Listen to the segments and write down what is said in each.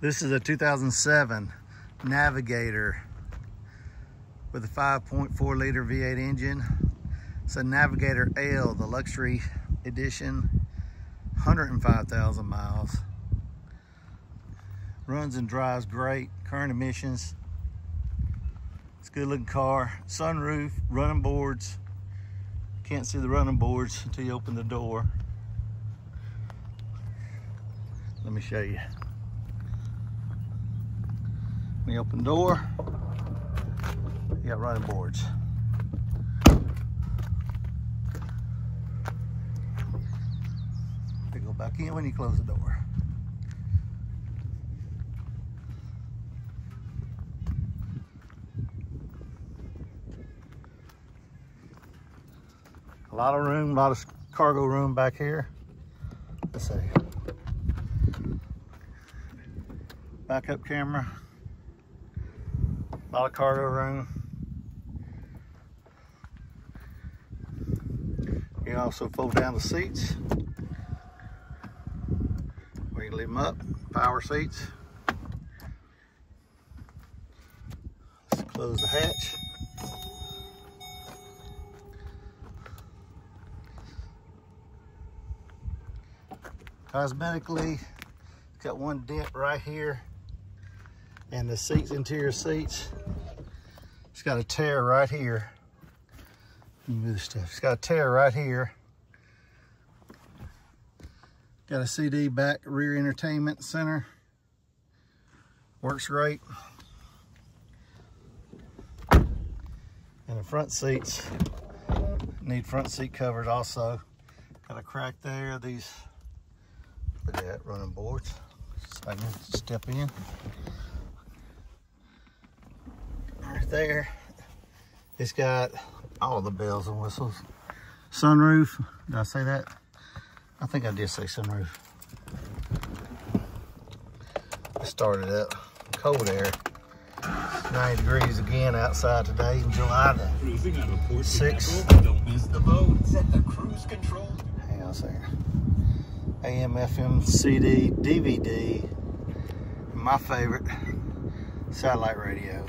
This is a 2007 Navigator with a 5.4 liter V8 engine. It's a Navigator L, the luxury edition, 105,000 miles. Runs and drives great, current emissions. It's a good looking car. Sunroof, running boards. Can't see the running boards until you open the door. Let me show you. You open door, you got running boards. They go back in when you close the door. A lot of room, a lot of cargo room back here. Let's see. Backup camera. Lot of cargo room. You can also fold down the seats. We can leave them up, power seats. Let's close the hatch. Cosmetically, got one dent right here and the seats, interior seats, it's got a tear right here. Move this stuff. It's got a tear right here. Got a CD back rear entertainment center. Works great. And the front seats need front seat covers also. Got a crack there. These, look at that, running boards. So I can step in. There. It's got all the bells and whistles. Sunroof, did I say that? I think I did say sunroof. It started up, cold air. 90 degrees again outside today in July the 6th. Don't miss the boat. Set the cruise control. Hang on a second. AM, FM, CD, DVD. My favorite, satellite radio.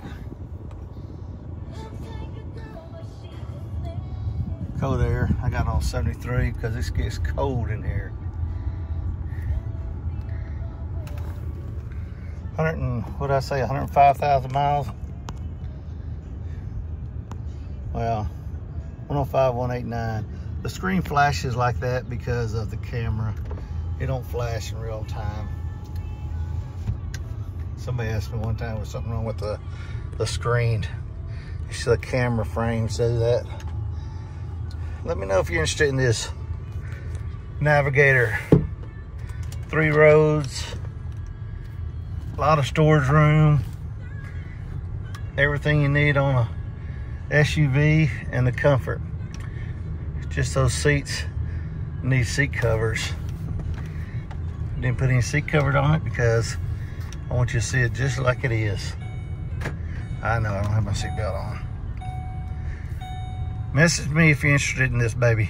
Cold air. I got on 73 because this gets cold in here. 100 and, what did I say, 105,000 miles? Well, 105, 189. The screen flashes like that because of the camera. It don't flash in real time. Somebody asked me one time, was something wrong with the, the screen? It's the camera frames do that. Let me know if you're interested in this Navigator. Three roads, a lot of storage room, everything you need on a SUV and the comfort. Just those seats need seat covers. Didn't put any seat covers on it because I want you to see it just like it is. I know I don't have my seatbelt on. Message me if you're interested in this baby.